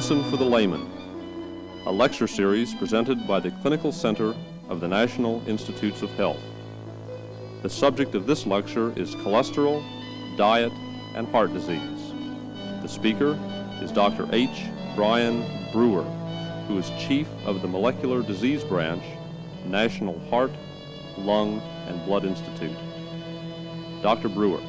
Medicine for the Layman, a lecture series presented by the Clinical Center of the National Institutes of Health. The subject of this lecture is cholesterol, diet, and heart disease. The speaker is Dr. H. Bryan Brewer, who is Chief of the Molecular Disease Branch, National Heart, Lung, and Blood Institute. Dr. Brewer.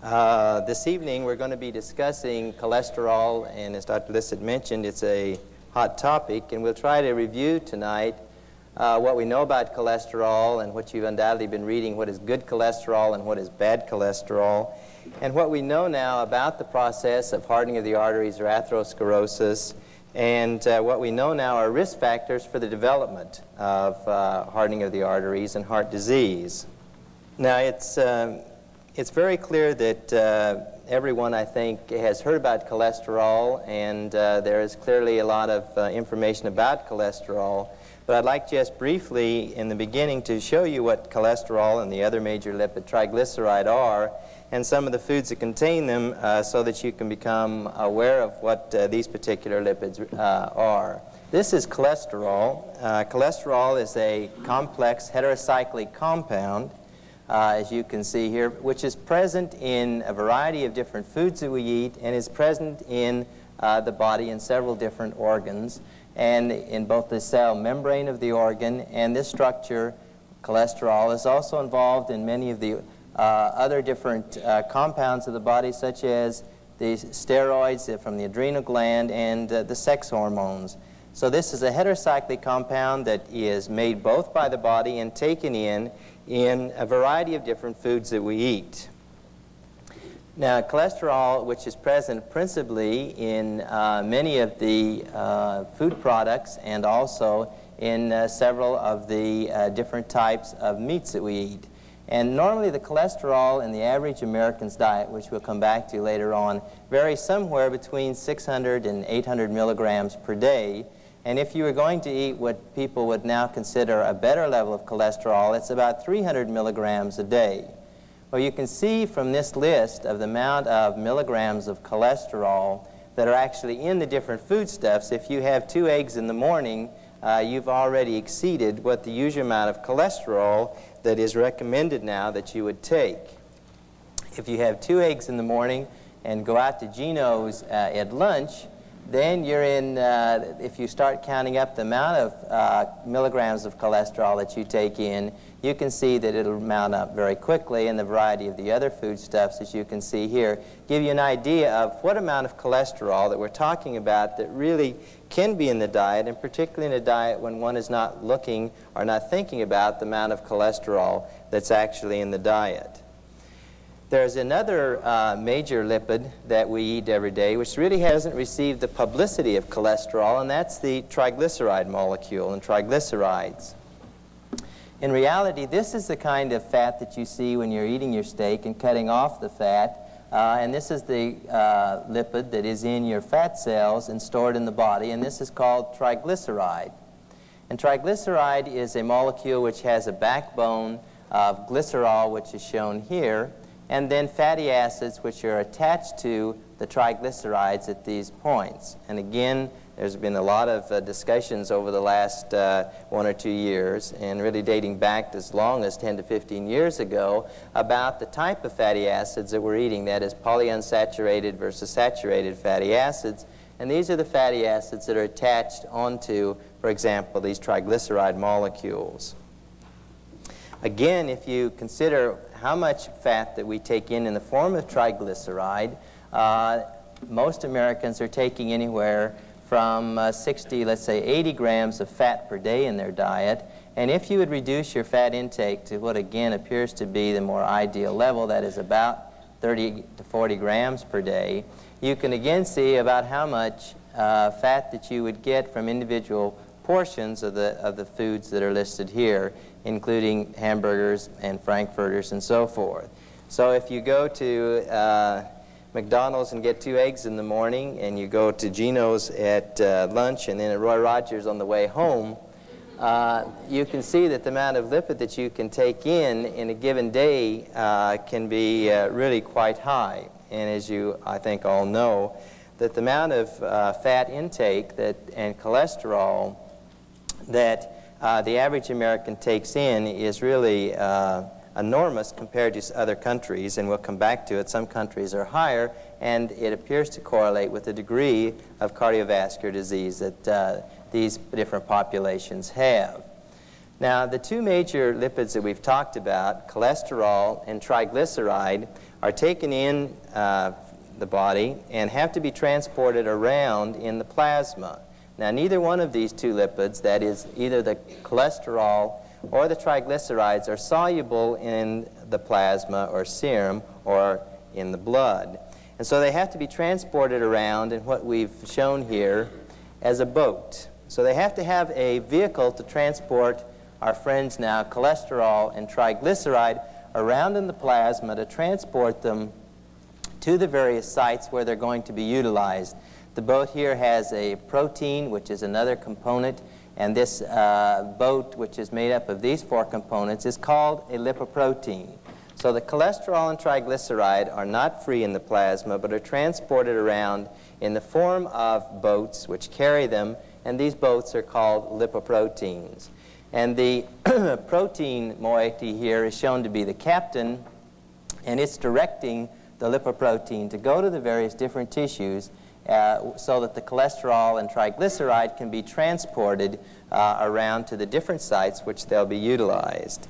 Uh, this evening we're going to be discussing cholesterol, and as Dr. Lissett mentioned, it's a hot topic, and we'll try to review tonight uh, what we know about cholesterol and what you've undoubtedly been reading, what is good cholesterol and what is bad cholesterol, and what we know now about the process of hardening of the arteries or atherosclerosis, and uh, what we know now are risk factors for the development of uh, hardening of the arteries and heart disease. Now, it's um, it's very clear that uh, everyone, I think, has heard about cholesterol, and uh, there is clearly a lot of uh, information about cholesterol. But I'd like just briefly, in the beginning, to show you what cholesterol and the other major lipid triglyceride are, and some of the foods that contain them, uh, so that you can become aware of what uh, these particular lipids uh, are. This is cholesterol. cholesterol is a complex heterocyclic compound uh, as you can see here, which is present in a variety of different foods that we eat and is present in uh, the body in several different organs and in both the cell membrane of the organ and this structure, cholesterol, is also involved in many of the uh, other different uh, compounds of the body, such as the steroids from the adrenal gland and uh, the sex hormones. So this is a heterocyclic compound that is made both by the body and taken in in a variety of different foods that we eat. Now, cholesterol, which is present principally in uh, many of the uh, food products and also in uh, several of the uh, different types of meats that we eat. And normally the cholesterol in the average American's diet, which we'll come back to later on, varies somewhere between 600 and 800 milligrams per day. And if you were going to eat what people would now consider a better level of cholesterol, it's about 300 milligrams a day. Well, you can see from this list of the amount of milligrams of cholesterol that are actually in the different foodstuffs, if you have two eggs in the morning, uh, you've already exceeded what the usual amount of cholesterol that is recommended now that you would take. If you have two eggs in the morning and go out to Gino's uh, at lunch, then you're in, uh, if you start counting up the amount of uh, milligrams of cholesterol that you take in, you can see that it'll mount up very quickly, and the variety of the other foodstuffs, as you can see here, give you an idea of what amount of cholesterol that we're talking about that really can be in the diet, and particularly in a diet when one is not looking or not thinking about the amount of cholesterol that's actually in the diet. There's another uh, major lipid that we eat every day, which really hasn't received the publicity of cholesterol, and that's the triglyceride molecule and triglycerides. In reality, this is the kind of fat that you see when you're eating your steak and cutting off the fat. Uh, and this is the uh, lipid that is in your fat cells and stored in the body, and this is called triglyceride. And triglyceride is a molecule which has a backbone of glycerol, which is shown here, and then fatty acids which are attached to the triglycerides at these points. And again, there's been a lot of uh, discussions over the last uh, one or two years, and really dating back as long as 10 to 15 years ago, about the type of fatty acids that we're eating, that is polyunsaturated versus saturated fatty acids. And these are the fatty acids that are attached onto, for example, these triglyceride molecules. Again, if you consider how much fat that we take in in the form of triglyceride, uh, most Americans are taking anywhere from uh, 60, let's say 80 grams of fat per day in their diet. And if you would reduce your fat intake to what again appears to be the more ideal level, that is about 30 to 40 grams per day, you can again see about how much uh, fat that you would get from individual portions of the, of the foods that are listed here including hamburgers and frankfurters and so forth. So if you go to uh, McDonald's and get two eggs in the morning, and you go to Gino's at uh, lunch, and then at Roy Rogers on the way home, uh, you can see that the amount of lipid that you can take in in a given day uh, can be uh, really quite high. and as you, I think, all know, that the amount of uh, fat intake that, and cholesterol that uh, the average American takes in is really uh, enormous compared to other countries, and we'll come back to it. Some countries are higher, and it appears to correlate with the degree of cardiovascular disease that uh, these different populations have. Now, the two major lipids that we've talked about, cholesterol and triglyceride, are taken in uh, the body and have to be transported around in the plasma. Now, neither one of these two lipids, that is, either the cholesterol or the triglycerides, are soluble in the plasma or serum or in the blood. And so they have to be transported around in what we've shown here as a boat. So they have to have a vehicle to transport our friends now, cholesterol and triglyceride, around in the plasma to transport them to the various sites where they're going to be utilized. The boat here has a protein, which is another component, and this uh, boat, which is made up of these four components, is called a lipoprotein. So the cholesterol and triglyceride are not free in the plasma, but are transported around in the form of boats which carry them, and these boats are called lipoproteins. And the protein moiety here is shown to be the captain, and it's directing the lipoprotein to go to the various different tissues uh, so that the cholesterol and triglyceride can be transported uh, around to the different sites which they'll be utilized.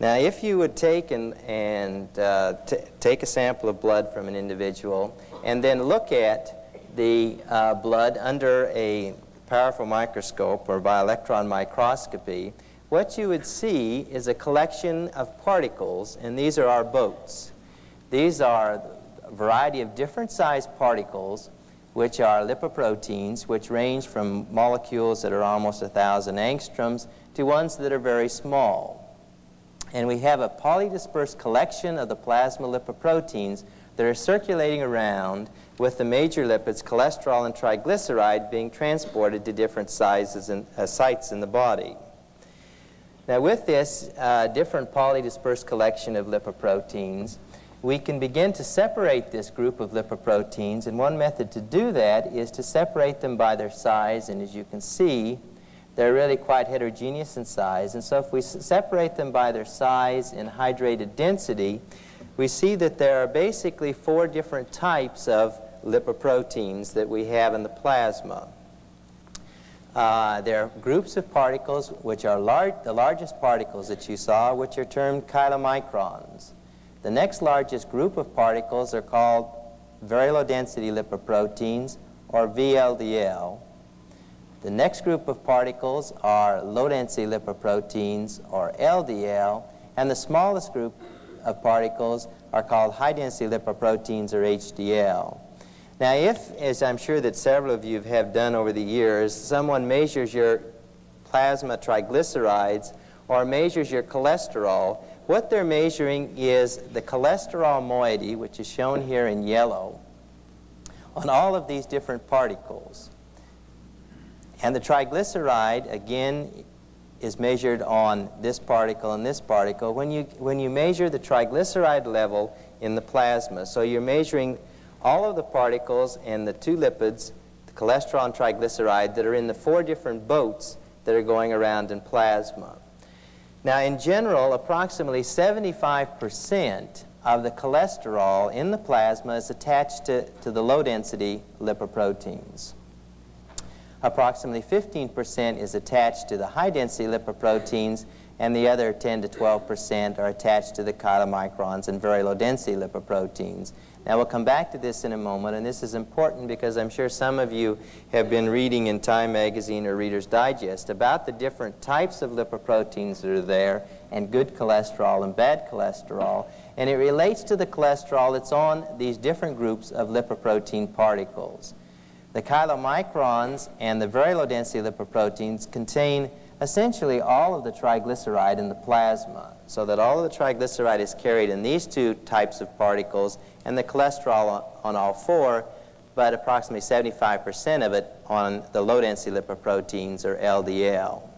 Now, if you would take and, and uh, take a sample of blood from an individual and then look at the uh, blood under a powerful microscope or by electron microscopy, what you would see is a collection of particles, and these are our boats. These are a variety of different sized particles, which are lipoproteins, which range from molecules that are almost a thousand angstroms to ones that are very small. And we have a polydispersed collection of the plasma lipoproteins that are circulating around with the major lipids, cholesterol and triglyceride, being transported to different sizes and uh, sites in the body. Now, with this uh, different polydispersed collection of lipoproteins, we can begin to separate this group of lipoproteins, and one method to do that is to separate them by their size, and as you can see, they're really quite heterogeneous in size. And so if we separate them by their size and hydrated density, we see that there are basically four different types of lipoproteins that we have in the plasma. Uh, there are groups of particles which are large, the largest particles that you saw, which are termed chylomicrons. The next largest group of particles are called very low density lipoproteins, or VLDL. The next group of particles are low density lipoproteins, or LDL, and the smallest group of particles are called high density lipoproteins, or HDL. Now, if, as I'm sure that several of you have done over the years, someone measures your plasma triglycerides or measures your cholesterol, what they're measuring is the cholesterol moiety, which is shown here in yellow, on all of these different particles. And the triglyceride, again, is measured on this particle and this particle. When you, when you measure the triglyceride level in the plasma, so you're measuring all of the particles and the two lipids, the cholesterol and triglyceride, that are in the four different boats that are going around in plasma. Now, in general, approximately 75% of the cholesterol in the plasma is attached to, to the low-density lipoproteins. Approximately 15% is attached to the high-density lipoproteins, and the other 10 to 12% are attached to the chylomicrons and very low-density lipoproteins. Now, we'll come back to this in a moment, and this is important because I'm sure some of you have been reading in Time Magazine or Reader's Digest about the different types of lipoproteins that are there, and good cholesterol and bad cholesterol. And it relates to the cholesterol that's on these different groups of lipoprotein particles. The chylomicrons and the very low density lipoproteins contain essentially all of the triglyceride in the plasma, so that all of the triglyceride is carried in these two types of particles and the cholesterol on all four, but approximately 75% of it on the low-density lipoproteins, or LDL.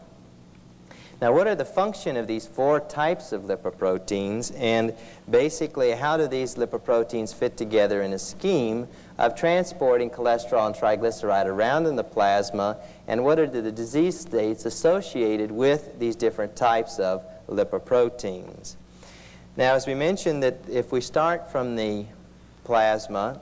Now, what are the function of these four types of lipoproteins, and basically, how do these lipoproteins fit together in a scheme of transporting cholesterol and triglyceride around in the plasma, and what are the disease states associated with these different types of lipoproteins? Now, as we mentioned that if we start from the plasma,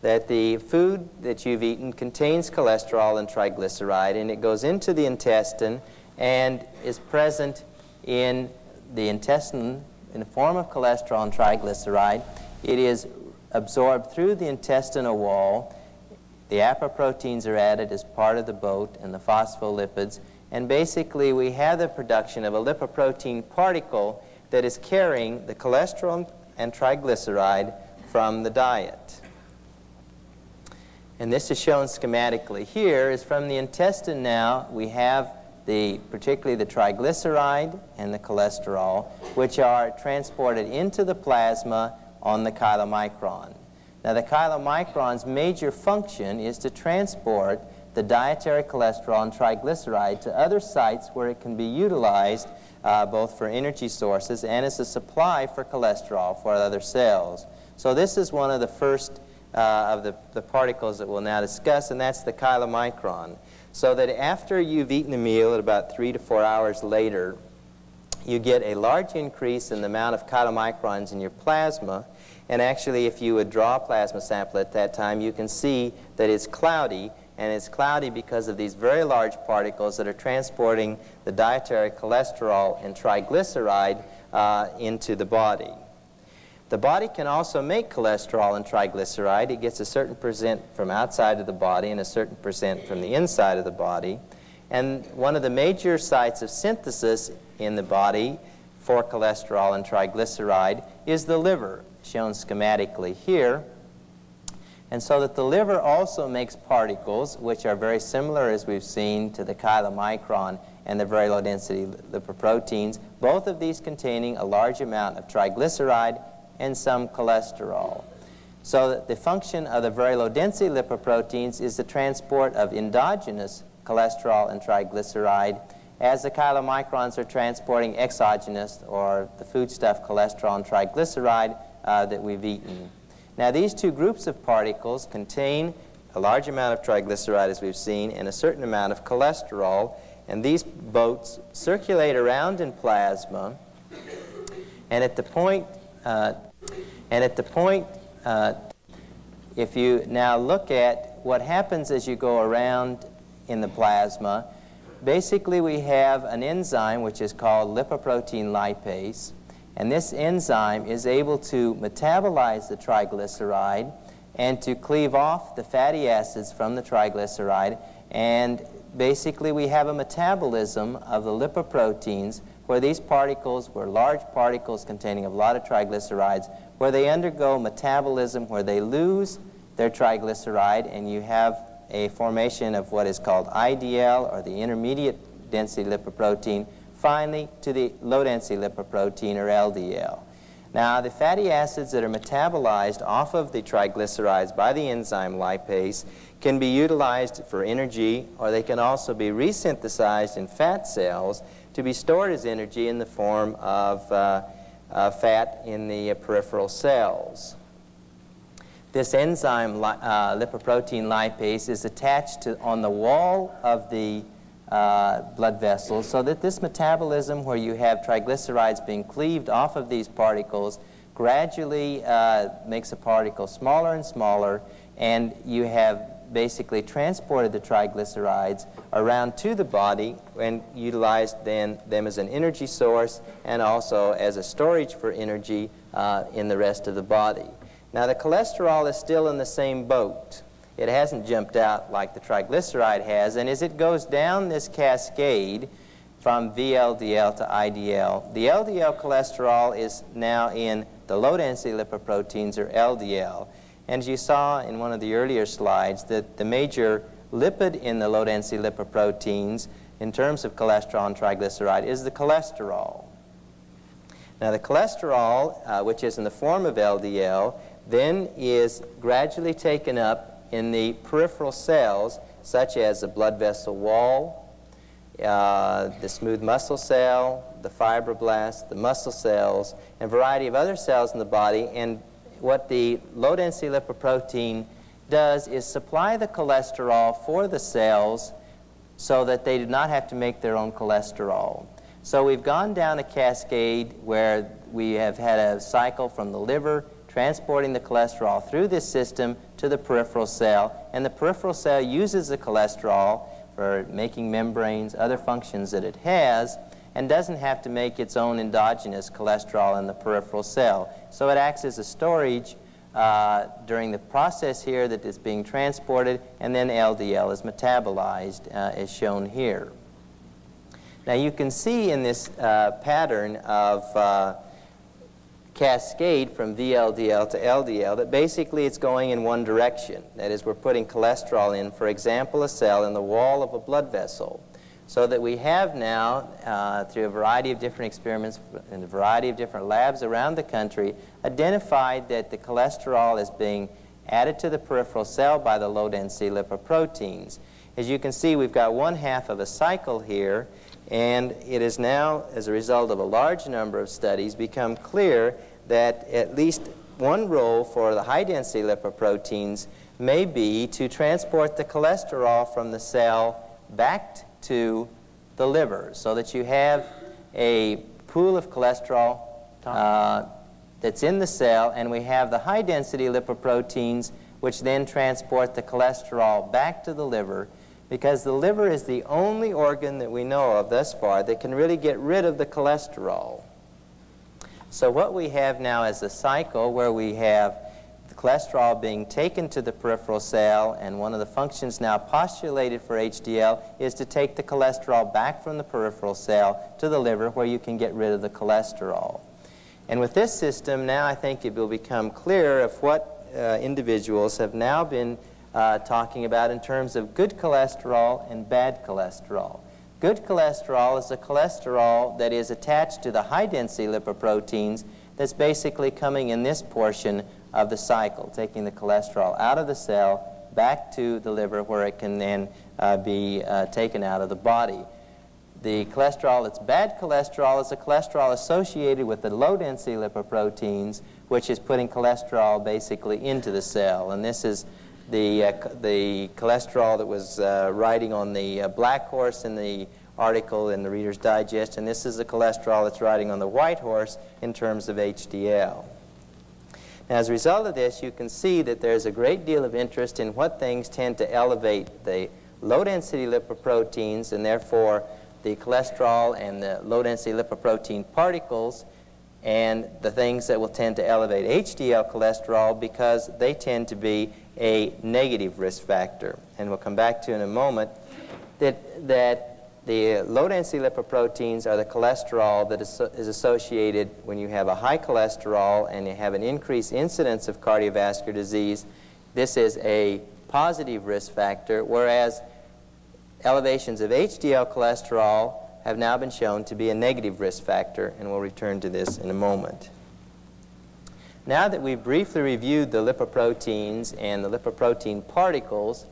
that the food that you've eaten contains cholesterol and triglyceride, and it goes into the intestine and is present in the intestine in the form of cholesterol and triglyceride. It is absorbed through the intestinal wall. The apoproteins are added as part of the boat and the phospholipids. And basically, we have the production of a lipoprotein particle that is carrying the cholesterol and triglyceride from the diet. And this is shown schematically here is from the intestine now we have the, particularly the triglyceride and the cholesterol, which are transported into the plasma on the chylomicron. Now, the chylomicron's major function is to transport the dietary cholesterol and triglyceride to other sites where it can be utilized uh, both for energy sources and as a supply for cholesterol for other cells. So this is one of the first uh, of the, the particles that we'll now discuss, and that's the chylomicron so that after you've eaten a meal at about three to four hours later, you get a large increase in the amount of chylomicrons in your plasma. And actually, if you would draw a plasma sample at that time, you can see that it's cloudy. And it's cloudy because of these very large particles that are transporting the dietary cholesterol and triglyceride uh, into the body. The body can also make cholesterol and triglyceride. It gets a certain percent from outside of the body and a certain percent from the inside of the body. And one of the major sites of synthesis in the body for cholesterol and triglyceride is the liver, shown schematically here. And so that the liver also makes particles, which are very similar, as we've seen, to the chylomicron and the very low density lipoproteins, both of these containing a large amount of triglyceride and some cholesterol. So that the function of the very low density lipoproteins is the transport of endogenous cholesterol and triglyceride as the chylomicrons are transporting exogenous or the foodstuff cholesterol and triglyceride uh, that we've eaten. Now these two groups of particles contain a large amount of triglyceride as we've seen and a certain amount of cholesterol and these boats circulate around in plasma and at the point uh, and at the point, uh, if you now look at what happens as you go around in the plasma, basically we have an enzyme which is called lipoprotein lipase. And this enzyme is able to metabolize the triglyceride and to cleave off the fatty acids from the triglyceride. And basically we have a metabolism of the lipoproteins where these particles were large particles containing a lot of triglycerides where they undergo metabolism, where they lose their triglyceride, and you have a formation of what is called IDL, or the intermediate density lipoprotein, finally to the low density lipoprotein, or LDL. Now, the fatty acids that are metabolized off of the triglycerides by the enzyme lipase can be utilized for energy, or they can also be resynthesized in fat cells to be stored as energy in the form of uh, uh, fat in the peripheral cells. This enzyme, li uh, lipoprotein lipase, is attached to, on the wall of the uh, blood vessels so that this metabolism where you have triglycerides being cleaved off of these particles gradually uh, makes a particle smaller and smaller and you have basically transported the triglycerides around to the body and utilized then them as an energy source and also as a storage for energy uh, in the rest of the body. Now the cholesterol is still in the same boat. It hasn't jumped out like the triglyceride has, and as it goes down this cascade from VLDL to IDL, the LDL cholesterol is now in the low-density lipoproteins, or LDL, and as you saw in one of the earlier slides, that the major lipid in the low-density lipoproteins in terms of cholesterol and triglyceride is the cholesterol. Now the cholesterol, uh, which is in the form of LDL, then is gradually taken up in the peripheral cells, such as the blood vessel wall, uh, the smooth muscle cell, the fibroblast, the muscle cells, and a variety of other cells in the body. And what the low-density lipoprotein does is supply the cholesterol for the cells so that they do not have to make their own cholesterol. So we've gone down a cascade where we have had a cycle from the liver transporting the cholesterol through this system to the peripheral cell, and the peripheral cell uses the cholesterol for making membranes, other functions that it has, and doesn't have to make its own endogenous cholesterol in the peripheral cell. So it acts as a storage uh, during the process here that is being transported, and then LDL is metabolized, uh, as shown here. Now you can see in this uh, pattern of uh, cascade from VLDL to LDL that basically it's going in one direction. That is, we're putting cholesterol in, for example, a cell in the wall of a blood vessel. So that we have now, uh, through a variety of different experiments in a variety of different labs around the country, identified that the cholesterol is being added to the peripheral cell by the low-density lipoproteins. As you can see, we've got one half of a cycle here, and it is now, as a result of a large number of studies, become clear that at least one role for the high-density lipoproteins may be to transport the cholesterol from the cell back to the liver so that you have a pool of cholesterol uh, that's in the cell and we have the high-density lipoproteins which then transport the cholesterol back to the liver because the liver is the only organ that we know of thus far that can really get rid of the cholesterol. So what we have now is a cycle where we have cholesterol being taken to the peripheral cell, and one of the functions now postulated for HDL is to take the cholesterol back from the peripheral cell to the liver where you can get rid of the cholesterol. And with this system, now I think it will become clear of what uh, individuals have now been uh, talking about in terms of good cholesterol and bad cholesterol. Good cholesterol is a cholesterol that is attached to the high-density lipoproteins that's basically coming in this portion of the cycle, taking the cholesterol out of the cell back to the liver where it can then uh, be uh, taken out of the body. The cholesterol that's bad cholesterol is a cholesterol associated with the low-density lipoproteins, which is putting cholesterol basically into the cell. And this is the, uh, the cholesterol that was uh, riding on the uh, black horse in the article in the Reader's Digest, and this is the cholesterol that's riding on the white horse in terms of HDL. As a result of this, you can see that there's a great deal of interest in what things tend to elevate the low-density lipoproteins, and therefore the cholesterol and the low-density lipoprotein particles, and the things that will tend to elevate HDL cholesterol because they tend to be a negative risk factor. And we'll come back to in a moment that, that the low-density lipoproteins are the cholesterol that is, is associated when you have a high cholesterol and you have an increased incidence of cardiovascular disease. This is a positive risk factor, whereas elevations of HDL cholesterol have now been shown to be a negative risk factor, and we'll return to this in a moment. Now that we've briefly reviewed the lipoproteins and the lipoprotein particles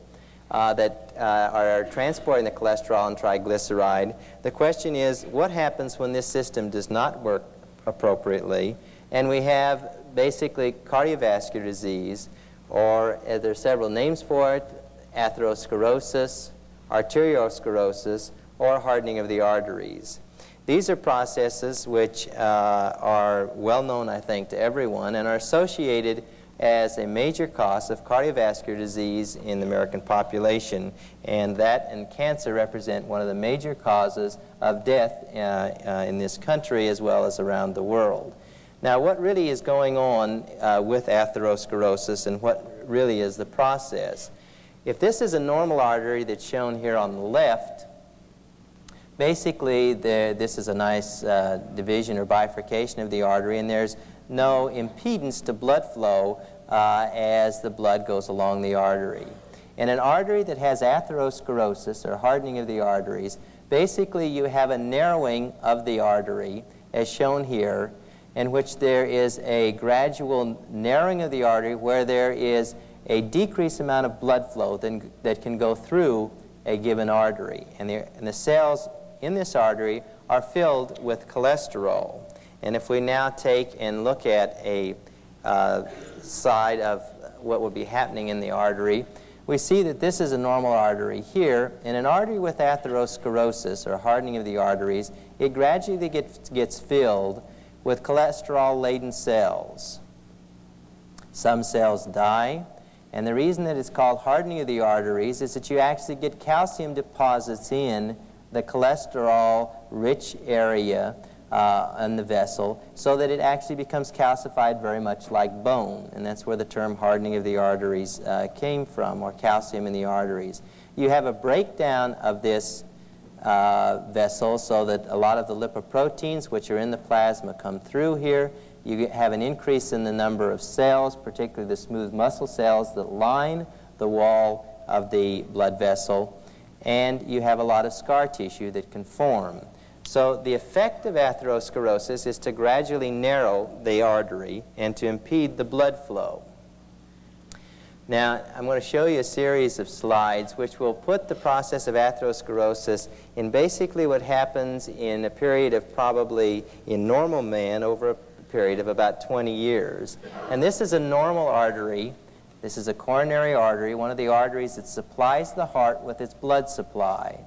uh, that uh, are transporting the cholesterol and triglyceride, the question is what happens when this system does not work appropriately and we have basically cardiovascular disease, or uh, there are several names for it, atherosclerosis, arteriosclerosis, or hardening of the arteries. These are processes which uh, are well known, I think, to everyone and are associated as a major cause of cardiovascular disease in the American population, and that and cancer represent one of the major causes of death uh, uh, in this country as well as around the world. Now, what really is going on uh, with atherosclerosis and what really is the process? If this is a normal artery that's shown here on the left, basically there, this is a nice uh, division or bifurcation of the artery, and there's no impedance to blood flow uh, as the blood goes along the artery. In an artery that has atherosclerosis or hardening of the arteries, basically you have a narrowing of the artery, as shown here, in which there is a gradual narrowing of the artery where there is a decreased amount of blood flow that, that can go through a given artery. And the, and the cells in this artery are filled with cholesterol. And if we now take and look at a uh, side of what would be happening in the artery, we see that this is a normal artery here. In an artery with atherosclerosis, or hardening of the arteries, it gradually gets, gets filled with cholesterol-laden cells. Some cells die, and the reason that it's called hardening of the arteries is that you actually get calcium deposits in the cholesterol-rich area uh, in the vessel so that it actually becomes calcified very much like bone. And that's where the term hardening of the arteries uh, came from, or calcium in the arteries. You have a breakdown of this uh, vessel so that a lot of the lipoproteins which are in the plasma come through here. You have an increase in the number of cells, particularly the smooth muscle cells that line the wall of the blood vessel. And you have a lot of scar tissue that can form. So the effect of atherosclerosis is to gradually narrow the artery and to impede the blood flow. Now, I'm going to show you a series of slides which will put the process of atherosclerosis in basically what happens in a period of probably, in normal man, over a period of about 20 years. And this is a normal artery. This is a coronary artery, one of the arteries that supplies the heart with its blood supply.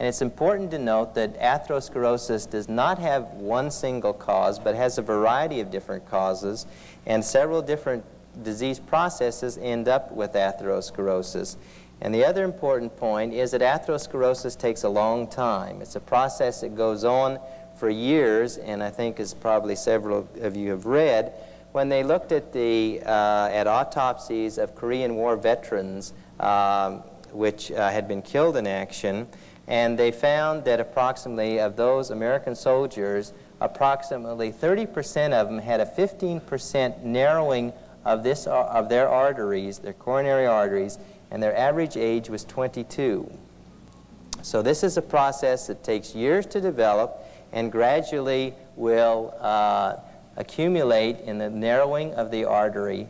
And it's important to note that atherosclerosis does not have one single cause, but has a variety of different causes, and several different disease processes end up with atherosclerosis. And the other important point is that atherosclerosis takes a long time. It's a process that goes on for years, and I think as probably several of you have read, when they looked at the uh, at autopsies of Korean War veterans um, which uh, had been killed in action, and they found that approximately of those American soldiers, approximately 30% of them had a 15% narrowing of, this, uh, of their arteries, their coronary arteries, and their average age was 22. So this is a process that takes years to develop and gradually will uh, accumulate in the narrowing of the artery.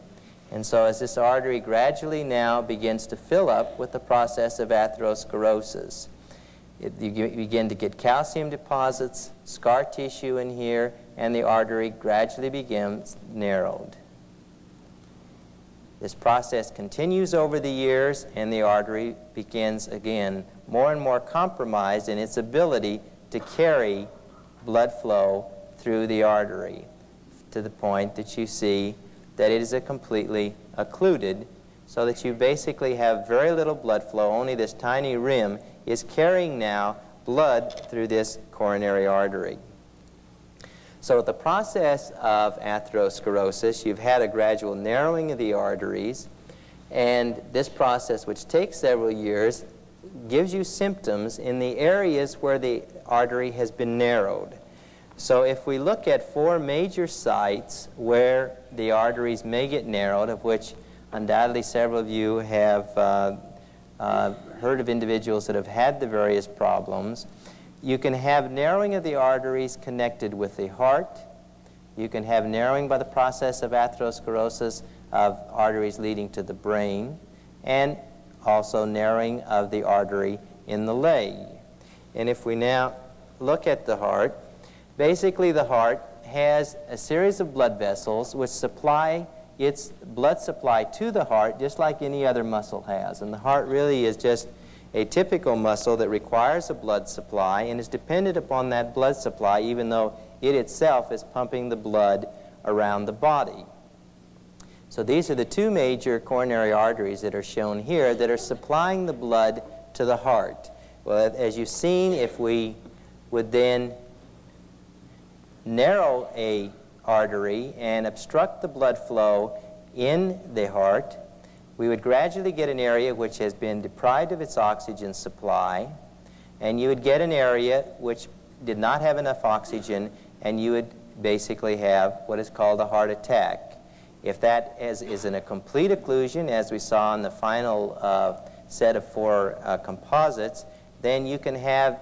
And so as this artery gradually now begins to fill up with the process of atherosclerosis, it, you begin to get calcium deposits, scar tissue in here, and the artery gradually begins narrowed. This process continues over the years, and the artery begins again more and more compromised in its ability to carry blood flow through the artery to the point that you see that it is a completely occluded so that you basically have very little blood flow, only this tiny rim is carrying now blood through this coronary artery. So with the process of atherosclerosis, you've had a gradual narrowing of the arteries, and this process, which takes several years, gives you symptoms in the areas where the artery has been narrowed. So if we look at four major sites where the arteries may get narrowed, of which undoubtedly several of you have uh, uh, heard of individuals that have had the various problems. You can have narrowing of the arteries connected with the heart. You can have narrowing by the process of atherosclerosis of arteries leading to the brain, and also narrowing of the artery in the leg. And if we now look at the heart, basically the heart has a series of blood vessels which supply its blood supply to the heart just like any other muscle has. And the heart really is just a typical muscle that requires a blood supply and is dependent upon that blood supply even though it itself is pumping the blood around the body. So these are the two major coronary arteries that are shown here that are supplying the blood to the heart. Well, as you've seen, if we would then narrow a artery and obstruct the blood flow in the heart, we would gradually get an area which has been deprived of its oxygen supply, and you would get an area which did not have enough oxygen, and you would basically have what is called a heart attack. If that is, is in a complete occlusion, as we saw in the final uh, set of four uh, composites, then you can have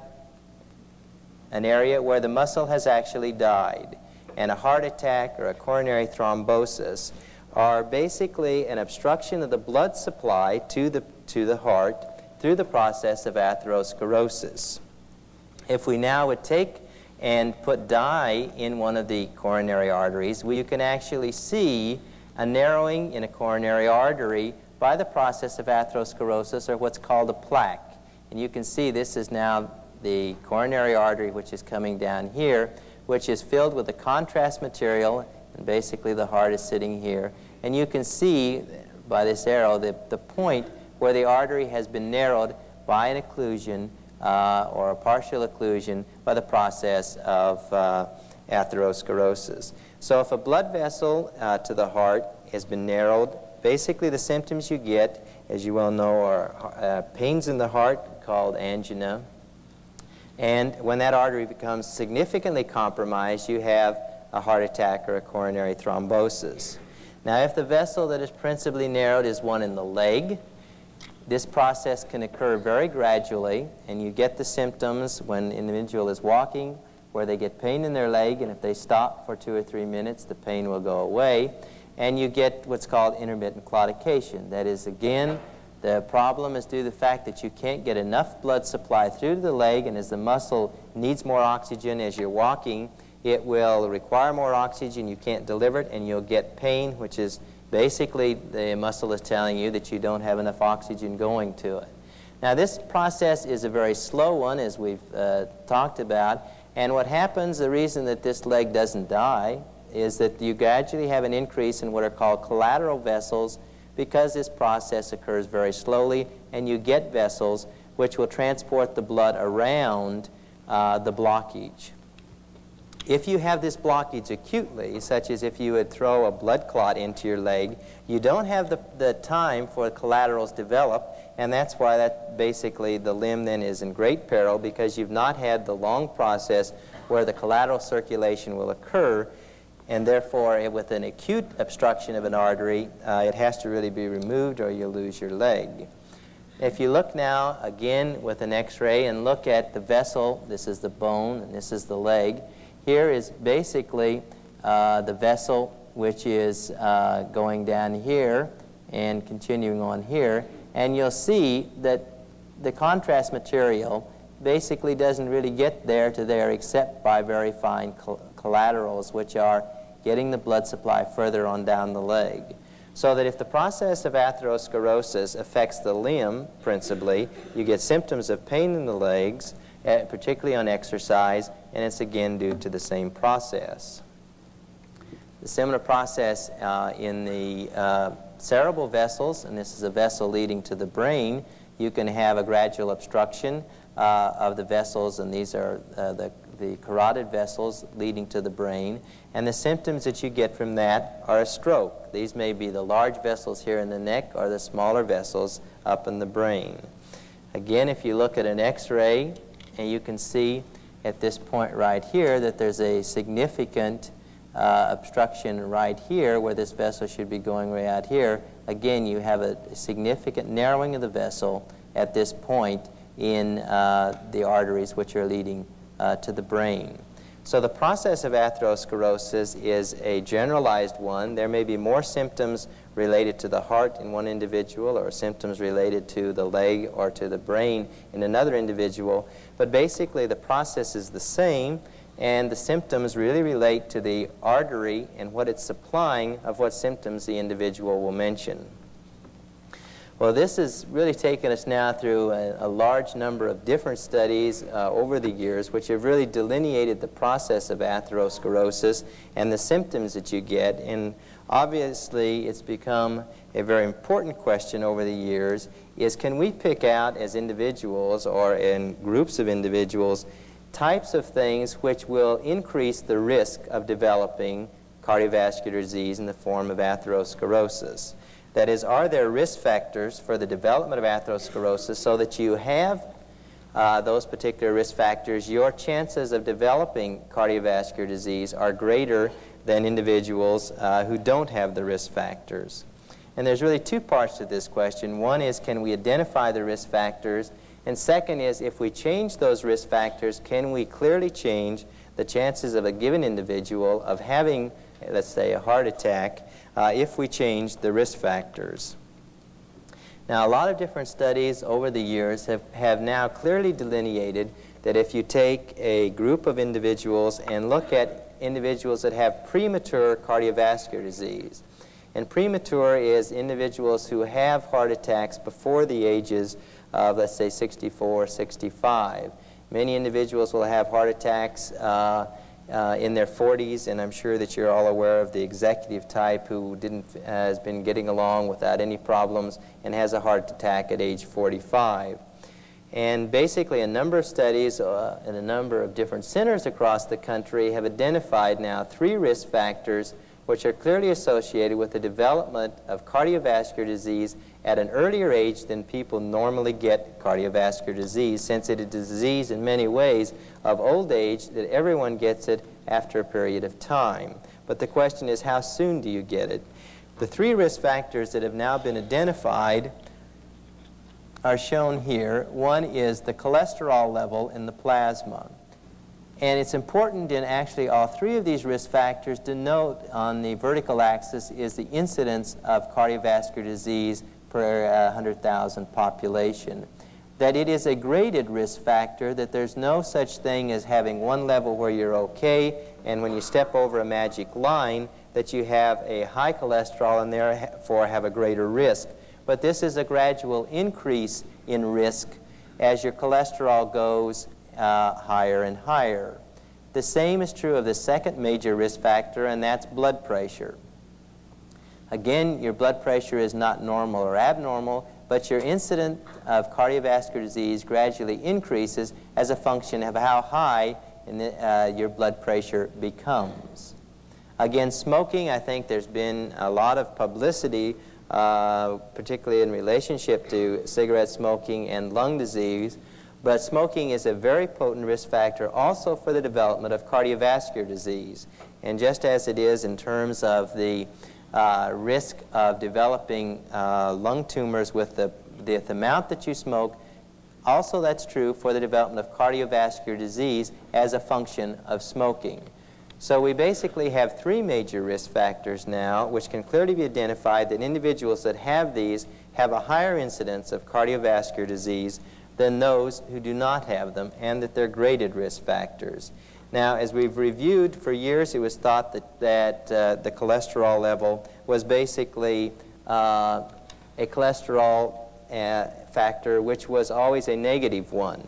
an area where the muscle has actually died and a heart attack or a coronary thrombosis are basically an obstruction of the blood supply to the, to the heart through the process of atherosclerosis. If we now would take and put dye in one of the coronary arteries, well, you can actually see a narrowing in a coronary artery by the process of atherosclerosis or what's called a plaque. And you can see this is now the coronary artery which is coming down here, which is filled with a contrast material, and basically the heart is sitting here. And you can see by this arrow the, the point where the artery has been narrowed by an occlusion uh, or a partial occlusion by the process of uh, atherosclerosis. So if a blood vessel uh, to the heart has been narrowed, basically the symptoms you get, as you well know, are uh, pains in the heart called angina. And when that artery becomes significantly compromised, you have a heart attack or a coronary thrombosis. Now, if the vessel that is principally narrowed is one in the leg, this process can occur very gradually, and you get the symptoms when an individual is walking, where they get pain in their leg, and if they stop for two or three minutes, the pain will go away. And you get what's called intermittent claudication. That is, again, the problem is due to the fact that you can't get enough blood supply through to the leg, and as the muscle needs more oxygen as you're walking, it will require more oxygen. You can't deliver it, and you'll get pain, which is basically the muscle is telling you that you don't have enough oxygen going to it. Now, this process is a very slow one, as we've uh, talked about, and what happens, the reason that this leg doesn't die, is that you gradually have an increase in what are called collateral vessels because this process occurs very slowly, and you get vessels which will transport the blood around uh, the blockage. If you have this blockage acutely, such as if you would throw a blood clot into your leg, you don't have the, the time for collaterals develop, and that's why that basically the limb then is in great peril because you've not had the long process where the collateral circulation will occur, and therefore with an acute obstruction of an artery, uh, it has to really be removed or you lose your leg. If you look now again with an x-ray and look at the vessel, this is the bone and this is the leg, here is basically uh, the vessel which is uh, going down here and continuing on here, and you'll see that the contrast material basically doesn't really get there to there except by very fine collaterals, which are getting the blood supply further on down the leg. So that if the process of atherosclerosis affects the limb principally, you get symptoms of pain in the legs, uh, particularly on exercise, and it's again due to the same process. The similar process uh, in the uh, cerebral vessels, and this is a vessel leading to the brain, you can have a gradual obstruction uh, of the vessels, and these are uh, the, the carotid vessels leading to the brain. And the symptoms that you get from that are a stroke. These may be the large vessels here in the neck or the smaller vessels up in the brain. Again, if you look at an x-ray, and you can see at this point right here that there's a significant uh, obstruction right here where this vessel should be going right out here. Again, you have a significant narrowing of the vessel at this point in uh, the arteries which are leading uh, to the brain. So the process of atherosclerosis is a generalized one. There may be more symptoms related to the heart in one individual or symptoms related to the leg or to the brain in another individual. But basically the process is the same and the symptoms really relate to the artery and what it's supplying of what symptoms the individual will mention. Well, this has really taken us now through a, a large number of different studies uh, over the years, which have really delineated the process of atherosclerosis and the symptoms that you get. And obviously, it's become a very important question over the years, is can we pick out as individuals or in groups of individuals types of things which will increase the risk of developing cardiovascular disease in the form of atherosclerosis? That is, are there risk factors for the development of atherosclerosis so that you have uh, those particular risk factors, your chances of developing cardiovascular disease are greater than individuals uh, who don't have the risk factors. And there's really two parts to this question. One is, can we identify the risk factors? And second is, if we change those risk factors, can we clearly change the chances of a given individual of having, let's say, a heart attack uh, if we change the risk factors. Now, a lot of different studies over the years have, have now clearly delineated that if you take a group of individuals and look at individuals that have premature cardiovascular disease, and premature is individuals who have heart attacks before the ages of, let's say, 64, 65. Many individuals will have heart attacks uh, uh, in their 40s, and I'm sure that you're all aware of the executive type who didn't, has been getting along without any problems and has a heart attack at age 45. And basically, a number of studies uh, in a number of different centers across the country have identified now three risk factors which are clearly associated with the development of cardiovascular disease at an earlier age than people normally get cardiovascular disease, since it is a disease in many ways of old age that everyone gets it after a period of time. But the question is, how soon do you get it? The three risk factors that have now been identified are shown here. One is the cholesterol level in the plasma. And it's important in actually all three of these risk factors to note on the vertical axis is the incidence of cardiovascular disease per uh, 100,000 population. That it is a graded risk factor, that there's no such thing as having one level where you're okay, and when you step over a magic line, that you have a high cholesterol and therefore have a greater risk. But this is a gradual increase in risk as your cholesterol goes uh, higher and higher. The same is true of the second major risk factor, and that's blood pressure. Again, your blood pressure is not normal or abnormal, but your incidence of cardiovascular disease gradually increases as a function of how high the, uh, your blood pressure becomes. Again, smoking, I think there's been a lot of publicity, uh, particularly in relationship to cigarette smoking and lung disease, but smoking is a very potent risk factor also for the development of cardiovascular disease. And just as it is in terms of the uh, risk of developing uh, lung tumors with the, the, the amount that you smoke, also that's true for the development of cardiovascular disease as a function of smoking. So we basically have three major risk factors now, which can clearly be identified that individuals that have these have a higher incidence of cardiovascular disease than those who do not have them, and that they're graded risk factors. Now, as we've reviewed, for years it was thought that, that uh, the cholesterol level was basically uh, a cholesterol uh, factor which was always a negative one.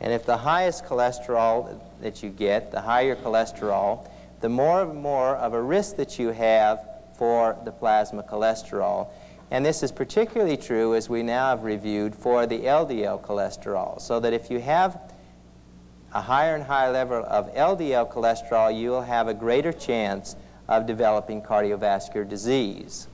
And if the highest cholesterol that you get, the higher cholesterol, the more and more of a risk that you have for the plasma cholesterol. And this is particularly true, as we now have reviewed, for the LDL cholesterol. So that if you have a higher and higher level of LDL cholesterol, you will have a greater chance of developing cardiovascular disease.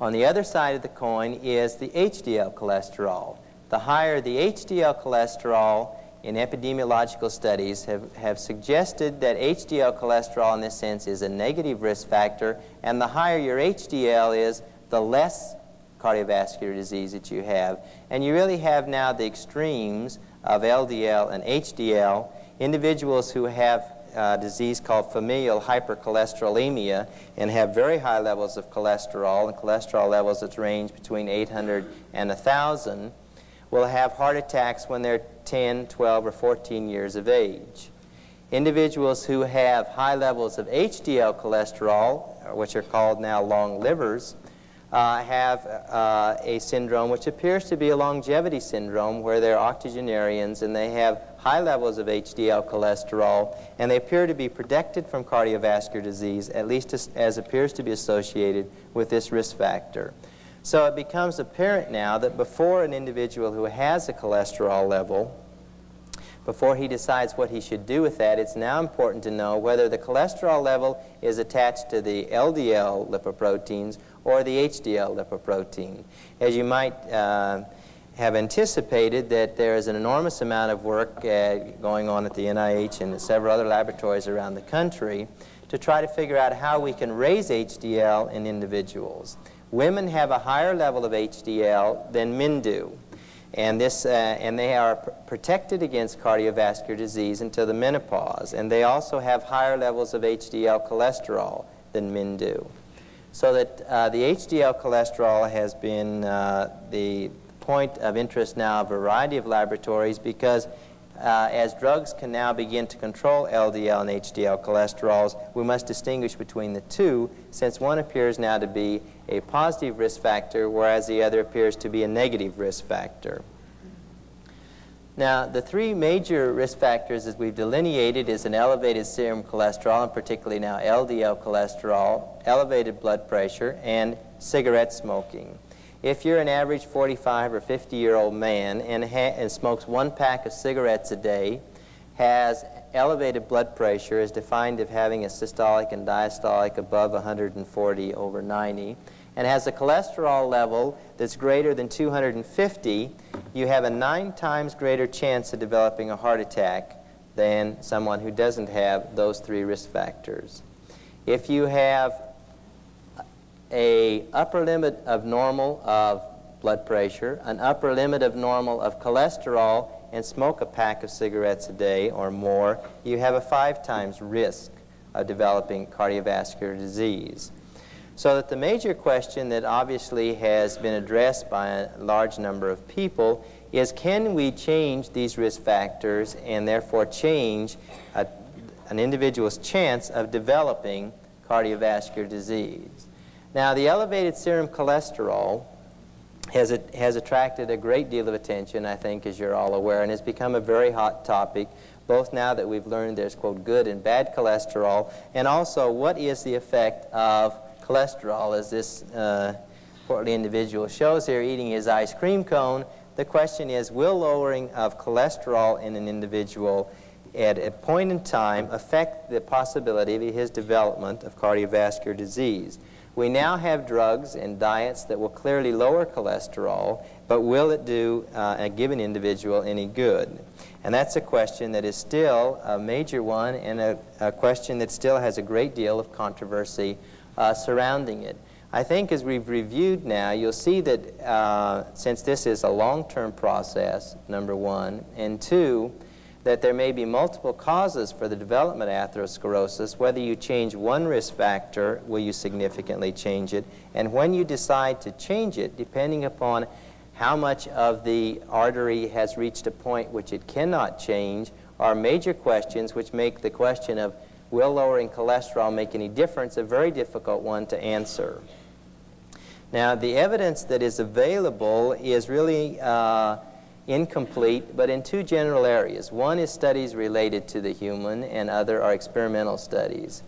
On the other side of the coin is the HDL cholesterol. The higher the HDL cholesterol in epidemiological studies have, have suggested that HDL cholesterol in this sense is a negative risk factor, and the higher your HDL is, the less cardiovascular disease that you have. And you really have now the extremes of LDL and HDL, individuals who have a disease called familial hypercholesterolemia and have very high levels of cholesterol and cholesterol levels that range between 800 and 1,000 will have heart attacks when they're 10, 12, or 14 years of age. Individuals who have high levels of HDL cholesterol, which are called now long livers, uh, have uh, a syndrome which appears to be a longevity syndrome where they're octogenarians and they have high levels of HDL cholesterol and they appear to be protected from cardiovascular disease, at least as, as appears to be associated with this risk factor. So it becomes apparent now that before an individual who has a cholesterol level before he decides what he should do with that, it's now important to know whether the cholesterol level is attached to the LDL lipoproteins or the HDL lipoprotein. As you might uh, have anticipated that there is an enormous amount of work uh, going on at the NIH and several other laboratories around the country to try to figure out how we can raise HDL in individuals. Women have a higher level of HDL than men do. And, this, uh, and they are protected against cardiovascular disease until the menopause. And they also have higher levels of HDL cholesterol than men do. So that uh, the HDL cholesterol has been uh, the point of interest now a variety of laboratories because uh, as drugs can now begin to control LDL and HDL cholesterols, we must distinguish between the two since one appears now to be a positive risk factor, whereas the other appears to be a negative risk factor. Now, the three major risk factors as we've delineated is an elevated serum cholesterol, and particularly now LDL cholesterol, elevated blood pressure, and cigarette smoking. If you're an average 45 or 50 year old man and, and smokes one pack of cigarettes a day, has elevated blood pressure, is defined as having a systolic and diastolic above 140 over 90, and has a cholesterol level that's greater than 250, you have a nine times greater chance of developing a heart attack than someone who doesn't have those three risk factors. If you have a upper limit of normal of blood pressure, an upper limit of normal of cholesterol, and smoke a pack of cigarettes a day or more, you have a five times risk of developing cardiovascular disease. So that the major question that obviously has been addressed by a large number of people is can we change these risk factors and therefore change a, an individual's chance of developing cardiovascular disease? Now, the elevated serum cholesterol has, a, has attracted a great deal of attention, I think, as you're all aware, and has become a very hot topic, both now that we've learned there's, quote, good and bad cholesterol, and also what is the effect of cholesterol, as this uh, portly individual shows here eating his ice cream cone. The question is, will lowering of cholesterol in an individual at a point in time affect the possibility of his development of cardiovascular disease? We now have drugs and diets that will clearly lower cholesterol, but will it do uh, a given individual any good? And that's a question that is still a major one and a, a question that still has a great deal of controversy uh, surrounding it. I think as we've reviewed now, you'll see that uh, since this is a long-term process, number one, and two, that there may be multiple causes for the development of atherosclerosis. Whether you change one risk factor, will you significantly change it? And when you decide to change it, depending upon how much of the artery has reached a point which it cannot change, are major questions which make the question of will lowering cholesterol make any difference a very difficult one to answer. Now, the evidence that is available is really uh, incomplete, but in two general areas. One is studies related to the human, and other are experimental studies.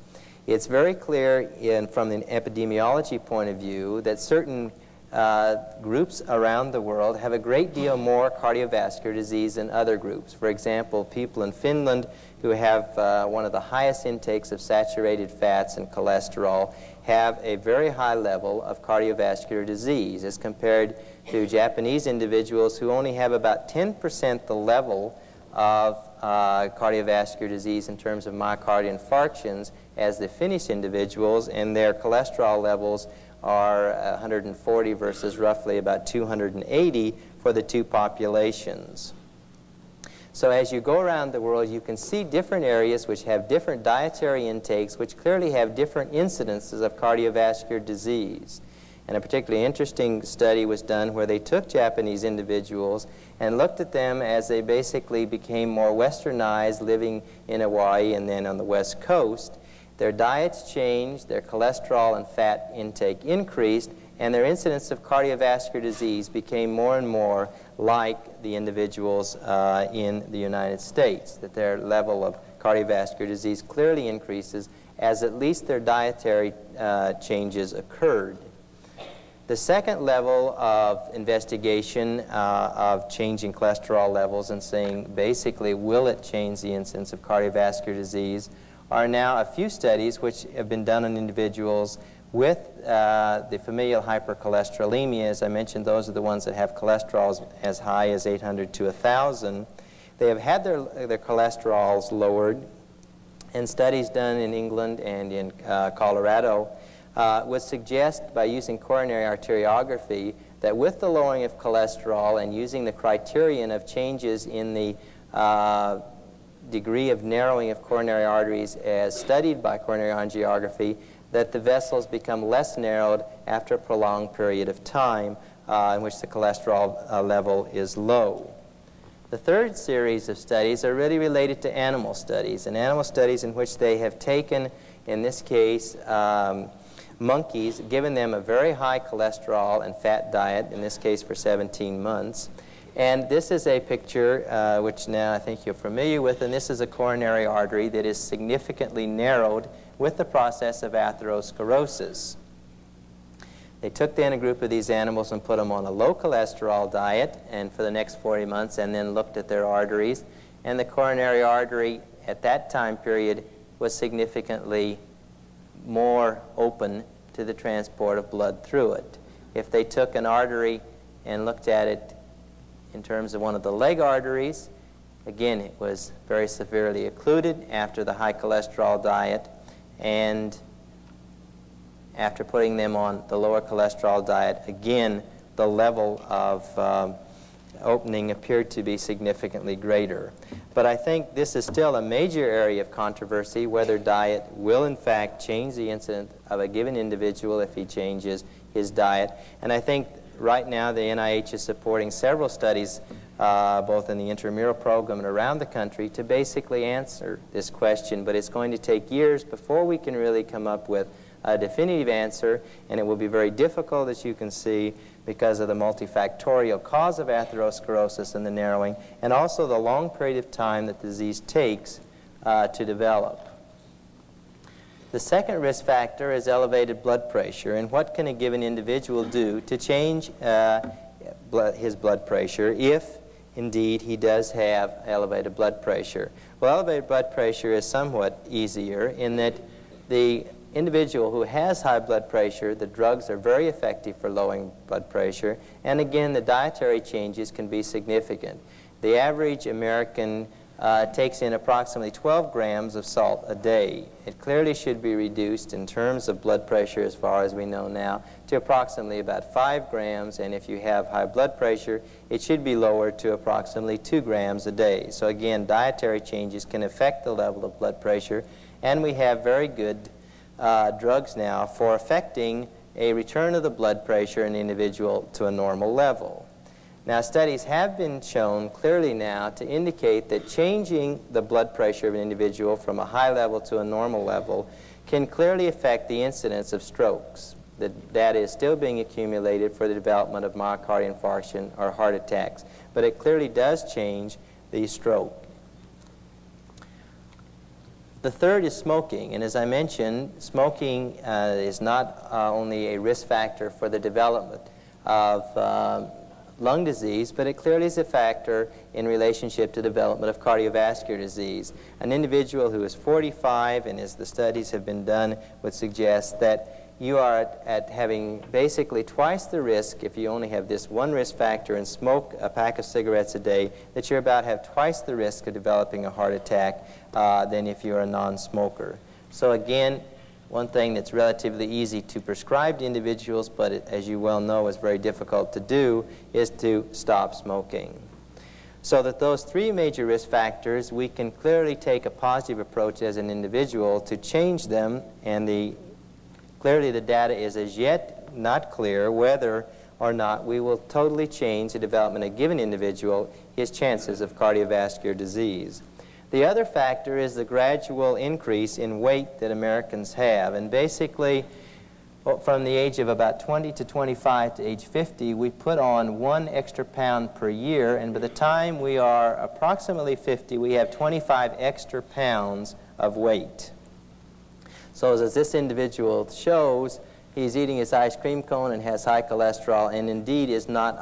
It's very clear in, from an epidemiology point of view that certain uh, groups around the world have a great deal more cardiovascular disease than other groups. For example, people in Finland who have uh, one of the highest intakes of saturated fats and cholesterol have a very high level of cardiovascular disease as compared to Japanese individuals who only have about 10% the level of uh, cardiovascular disease in terms of myocardial infarctions as the Finnish individuals, and their cholesterol levels are 140 versus roughly about 280 for the two populations. So as you go around the world, you can see different areas which have different dietary intakes, which clearly have different incidences of cardiovascular disease. And a particularly interesting study was done where they took Japanese individuals and looked at them as they basically became more westernized, living in Hawaii and then on the west coast. Their diets changed, their cholesterol and fat intake increased, and their incidence of cardiovascular disease became more and more like the individuals uh, in the United States, that their level of cardiovascular disease clearly increases as at least their dietary uh, changes occurred. The second level of investigation uh, of changing cholesterol levels and saying basically will it change the incidence of cardiovascular disease are now a few studies which have been done on individuals with uh, the familial hypercholesterolemia. As I mentioned, those are the ones that have cholesterol as high as 800 to 1,000. They have had their, their cholesterols lowered, and studies done in England and in uh, Colorado uh, would suggest by using coronary arteriography that with the lowering of cholesterol and using the criterion of changes in the uh, degree of narrowing of coronary arteries as studied by coronary angiography, that the vessels become less narrowed after a prolonged period of time uh, in which the cholesterol uh, level is low. The third series of studies are really related to animal studies, and animal studies in which they have taken, in this case, um, monkeys, given them a very high cholesterol and fat diet, in this case for 17 months. And this is a picture uh, which now I think you're familiar with, and this is a coronary artery that is significantly narrowed with the process of atherosclerosis. They took then a group of these animals and put them on a low cholesterol diet and for the next 40 months and then looked at their arteries. And the coronary artery at that time period was significantly more open to the transport of blood through it. If they took an artery and looked at it in terms of one of the leg arteries, again, it was very severely occluded after the high cholesterol diet. And after putting them on the lower cholesterol diet, again, the level of um, opening appeared to be significantly greater. But I think this is still a major area of controversy whether diet will in fact change the incidence of a given individual if he changes his diet. And I think right now the NIH is supporting several studies uh, both in the intramural program and around the country to basically answer this question. But it's going to take years before we can really come up with a definitive answer, and it will be very difficult, as you can see, because of the multifactorial cause of atherosclerosis and the narrowing, and also the long period of time that the disease takes uh, to develop. The second risk factor is elevated blood pressure, and what can a given individual do to change uh, his blood pressure if indeed he does have elevated blood pressure? Well, elevated blood pressure is somewhat easier in that the individual who has high blood pressure, the drugs are very effective for lowering blood pressure. And again, the dietary changes can be significant. The average American uh, takes in approximately 12 grams of salt a day. It clearly should be reduced in terms of blood pressure, as far as we know now, to approximately about 5 grams. And if you have high blood pressure, it should be lowered to approximately 2 grams a day. So again, dietary changes can affect the level of blood pressure. And we have very good uh, drugs now for affecting a return of the blood pressure in the individual to a normal level. Now, studies have been shown clearly now to indicate that changing the blood pressure of an individual from a high level to a normal level can clearly affect the incidence of strokes. The data is still being accumulated for the development of myocardial infarction or heart attacks, but it clearly does change the stroke. The third is smoking, and as I mentioned, smoking uh, is not uh, only a risk factor for the development of uh, lung disease, but it clearly is a factor in relationship to development of cardiovascular disease. An individual who is 45, and as the studies have been done, would suggest that you are at, at, having basically twice the risk if you only have this one risk factor and smoke a pack of cigarettes a day, that you're about to have twice the risk of developing a heart attack uh, than if you're a non-smoker. So again, one thing that's relatively easy to prescribe to individuals, but it, as you well know is very difficult to do, is to stop smoking. So that those three major risk factors, we can clearly take a positive approach as an individual to change them, and the Clearly, the data is as yet not clear whether or not we will totally change the development of a given individual, his chances of cardiovascular disease. The other factor is the gradual increase in weight that Americans have. And basically, from the age of about 20 to 25 to age 50, we put on one extra pound per year. And by the time we are approximately 50, we have 25 extra pounds of weight. So as this individual shows, he's eating his ice cream cone and has high cholesterol and indeed is not,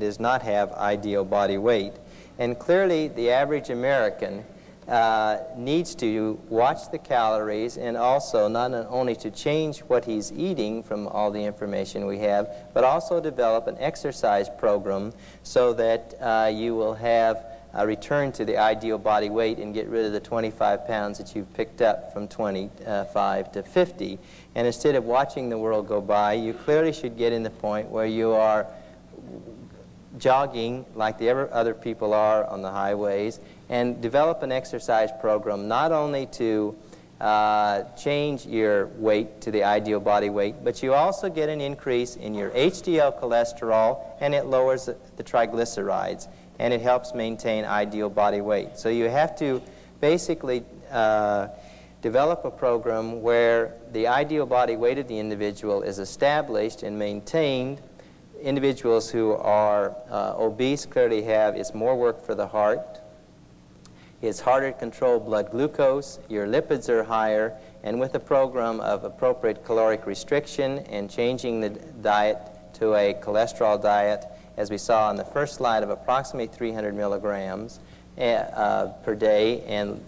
does not have ideal body weight. And clearly the average American uh, needs to watch the calories and also not only to change what he's eating from all the information we have, but also develop an exercise program so that uh, you will have uh, return to the ideal body weight and get rid of the 25 pounds that you've picked up from 25 to 50. And instead of watching the world go by, you clearly should get in the point where you are jogging like the other people are on the highways and develop an exercise program not only to uh, change your weight to the ideal body weight, but you also get an increase in your HDL cholesterol and it lowers the, the triglycerides and it helps maintain ideal body weight. So you have to basically uh, develop a program where the ideal body weight of the individual is established and maintained. Individuals who are uh, obese clearly have, it's more work for the heart, it's harder to control blood glucose, your lipids are higher, and with a program of appropriate caloric restriction and changing the diet to a cholesterol diet, as we saw on the first slide, of approximately 300 milligrams eh, uh, per day, and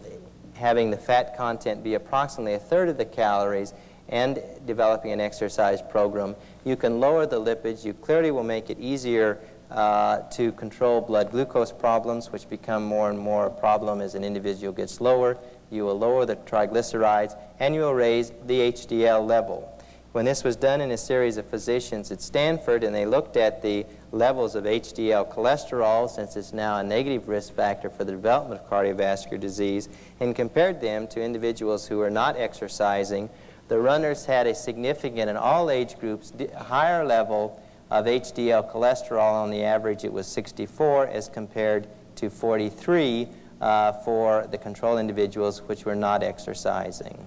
having the fat content be approximately a third of the calories, and developing an exercise program, you can lower the lipids. You clearly will make it easier uh, to control blood glucose problems, which become more and more a problem as an individual gets lower. You will lower the triglycerides, and you will raise the HDL level. When this was done in a series of physicians at Stanford, and they looked at the levels of HDL cholesterol, since it's now a negative risk factor for the development of cardiovascular disease, and compared them to individuals who are not exercising, the runners had a significant, in all age groups, higher level of HDL cholesterol on the average it was 64 as compared to 43 uh, for the control individuals which were not exercising.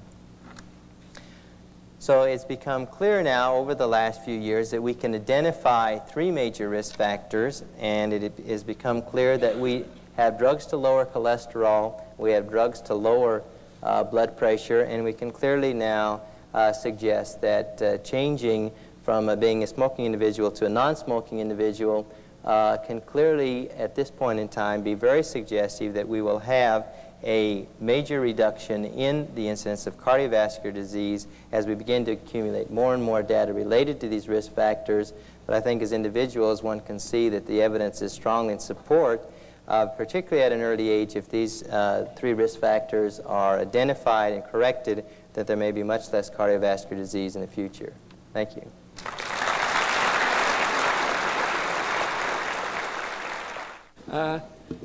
So it's become clear now over the last few years that we can identify three major risk factors and it has become clear that we have drugs to lower cholesterol, we have drugs to lower uh, blood pressure, and we can clearly now uh, suggest that uh, changing from uh, being a smoking individual to a non-smoking individual uh, can clearly, at this point in time, be very suggestive that we will have a major reduction in the incidence of cardiovascular disease as we begin to accumulate more and more data related to these risk factors. But I think as individuals, one can see that the evidence is strong in support, uh, particularly at an early age, if these uh, three risk factors are identified and corrected, that there may be much less cardiovascular disease in the future. Thank you. Uh,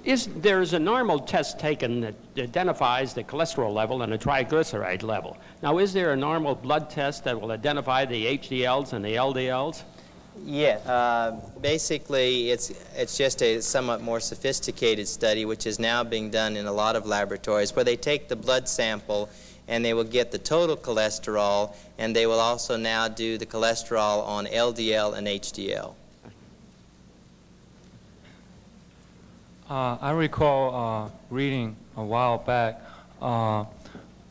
is, there is a normal test taken that identifies the cholesterol level and the triglyceride level. Now, is there a normal blood test that will identify the HDLs and the LDLs? Yeah, uh, basically it's, it's just a somewhat more sophisticated study which is now being done in a lot of laboratories where they take the blood sample and they will get the total cholesterol and they will also now do the cholesterol on LDL and HDL. Uh, I recall uh, reading a while back uh,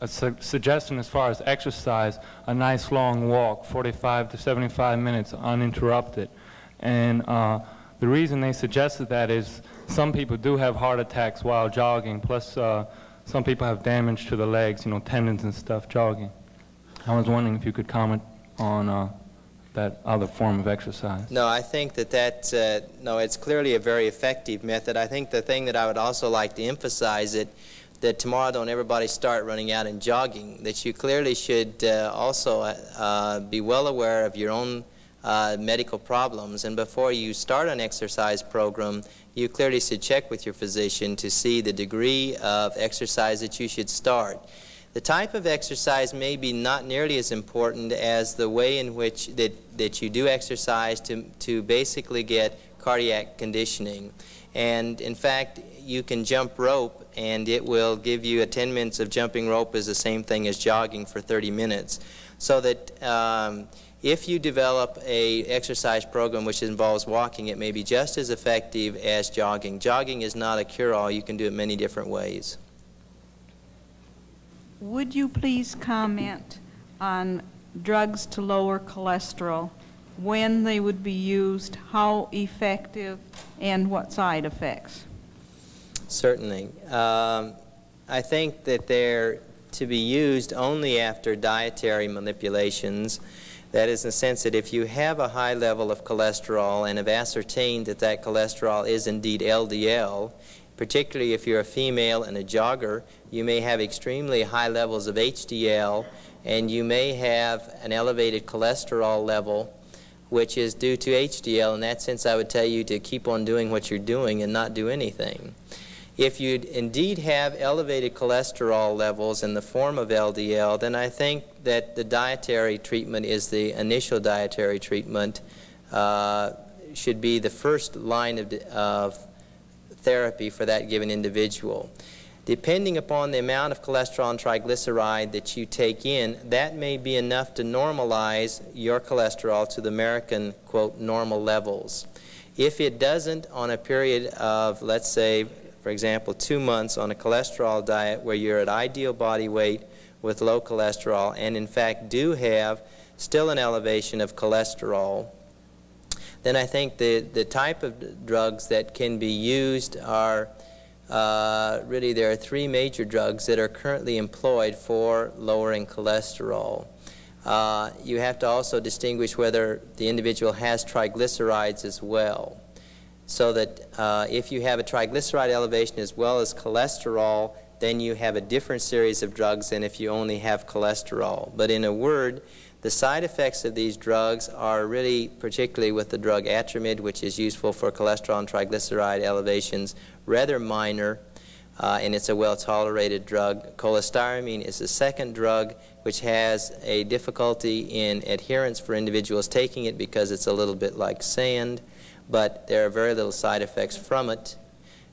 a su suggestion as far as exercise, a nice long walk, 45 to 75 minutes uninterrupted. And uh, the reason they suggested that is some people do have heart attacks while jogging, plus uh, some people have damage to the legs, you know, tendons and stuff jogging. I was wondering if you could comment on uh, that other form of exercise? No, I think that that, uh, no, it's clearly a very effective method. I think the thing that I would also like to emphasize it, that tomorrow don't everybody start running out and jogging, that you clearly should uh, also uh, be well aware of your own uh, medical problems. And before you start an exercise program, you clearly should check with your physician to see the degree of exercise that you should start. The type of exercise may be not nearly as important as the way in which that, that you do exercise to, to basically get cardiac conditioning. And in fact, you can jump rope and it will give you a 10 minutes of jumping rope is the same thing as jogging for 30 minutes. So that um, if you develop a exercise program which involves walking, it may be just as effective as jogging. Jogging is not a cure-all. You can do it many different ways. Would you please comment on drugs to lower cholesterol, when they would be used, how effective, and what side effects? Certainly. Um, I think that they're to be used only after dietary manipulations. That is in the sense that if you have a high level of cholesterol and have ascertained that that cholesterol is indeed LDL, particularly if you're a female and a jogger, you may have extremely high levels of HDL and you may have an elevated cholesterol level which is due to HDL. In that sense, I would tell you to keep on doing what you're doing and not do anything. If you indeed have elevated cholesterol levels in the form of LDL, then I think that the dietary treatment is the initial dietary treatment, uh, should be the first line of, of therapy for that given individual. Depending upon the amount of cholesterol and triglyceride that you take in, that may be enough to normalize your cholesterol to the American, quote, normal levels. If it doesn't on a period of, let's say, for example, two months on a cholesterol diet where you're at ideal body weight with low cholesterol and in fact do have still an elevation of cholesterol, then I think the, the type of drugs that can be used are uh, really there are three major drugs that are currently employed for lowering cholesterol. Uh, you have to also distinguish whether the individual has triglycerides as well so that uh, if you have a triglyceride elevation as well as cholesterol, then you have a different series of drugs than if you only have cholesterol. But in a word, the side effects of these drugs are really, particularly with the drug Atromid, which is useful for cholesterol and triglyceride elevations, rather minor, uh, and it's a well-tolerated drug. Cholestyramine is the second drug which has a difficulty in adherence for individuals taking it because it's a little bit like sand but there are very little side effects from it.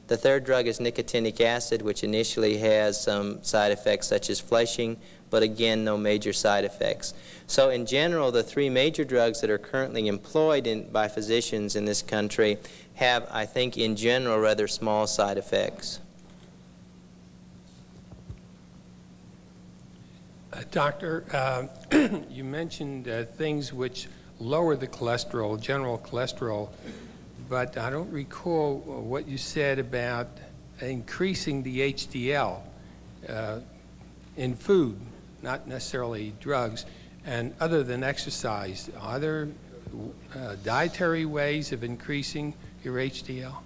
The third drug is nicotinic acid, which initially has some side effects such as flushing, but again, no major side effects. So in general, the three major drugs that are currently employed in, by physicians in this country have, I think, in general, rather small side effects. Uh, doctor, uh, you mentioned uh, things which lower the cholesterol, general cholesterol, but I don't recall what you said about increasing the HDL uh, in food, not necessarily drugs. And other than exercise, are there uh, dietary ways of increasing your HDL?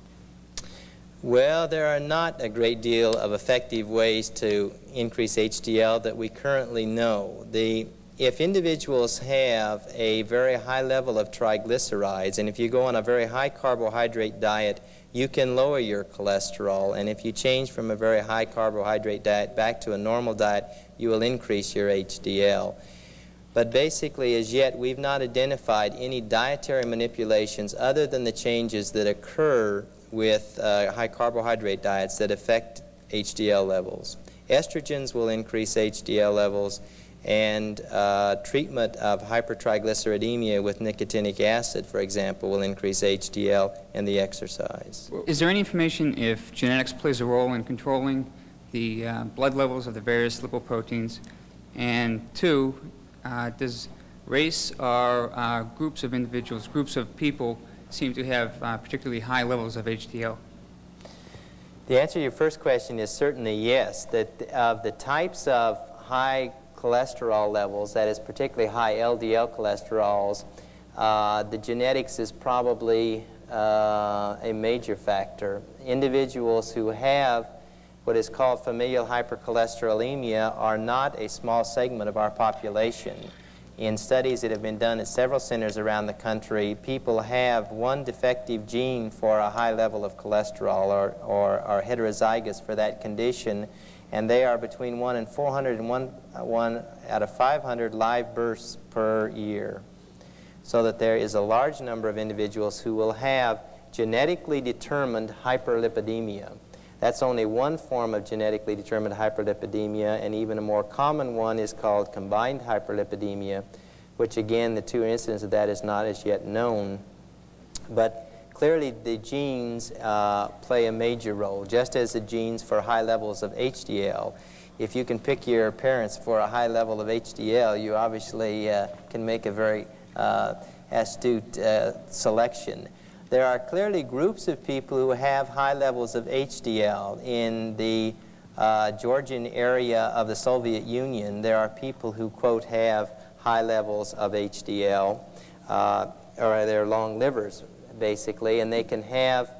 Well, there are not a great deal of effective ways to increase HDL that we currently know. The if individuals have a very high level of triglycerides, and if you go on a very high carbohydrate diet, you can lower your cholesterol. And if you change from a very high carbohydrate diet back to a normal diet, you will increase your HDL. But basically, as yet, we've not identified any dietary manipulations other than the changes that occur with uh, high carbohydrate diets that affect HDL levels. Estrogens will increase HDL levels and uh, treatment of hypertriglyceridemia with nicotinic acid, for example, will increase HDL and the exercise. Is there any information if genetics plays a role in controlling the uh, blood levels of the various lipoproteins? And two, uh, does race or uh, groups of individuals, groups of people, seem to have uh, particularly high levels of HDL? The answer to your first question is certainly yes. That of the types of high cholesterol levels, that is particularly high LDL cholesterols, uh, the genetics is probably uh, a major factor. Individuals who have what is called familial hypercholesterolemia are not a small segment of our population. In studies that have been done at several centers around the country, people have one defective gene for a high level of cholesterol or, or are heterozygous for that condition, and they are between 1 and 400 and 1, uh, 1 out of 500 live births per year. So that there is a large number of individuals who will have genetically determined hyperlipidemia. That's only one form of genetically determined hyperlipidemia, and even a more common one is called combined hyperlipidemia, which again, the two incidents of that is not as yet known. But Clearly, the genes uh, play a major role, just as the genes for high levels of HDL. If you can pick your parents for a high level of HDL, you obviously uh, can make a very uh, astute uh, selection. There are clearly groups of people who have high levels of HDL. In the uh, Georgian area of the Soviet Union, there are people who, quote, have high levels of HDL, uh, or they're long livers, basically, and they can have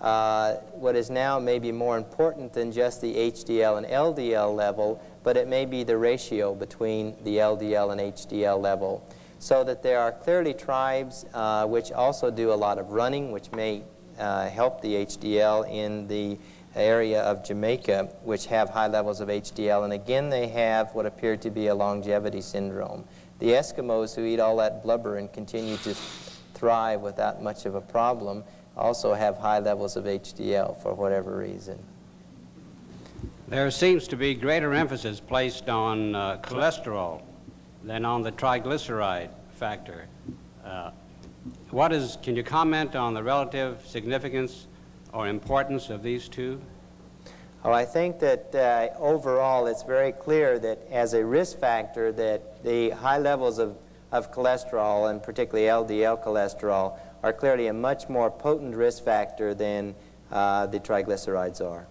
uh, what is now maybe more important than just the HDL and LDL level, but it may be the ratio between the LDL and HDL level. So that there are clearly tribes uh, which also do a lot of running, which may uh, help the HDL in the area of Jamaica which have high levels of HDL, and again they have what appeared to be a longevity syndrome. The Eskimos who eat all that blubber and continue to thrive without much of a problem also have high levels of HDL for whatever reason. There seems to be greater emphasis placed on uh, cholesterol than on the triglyceride factor. Uh, what is, can you comment on the relative significance or importance of these two? Oh, I think that uh, overall it's very clear that as a risk factor that the high levels of, of cholesterol and particularly LDL cholesterol are clearly a much more potent risk factor than uh, the triglycerides are.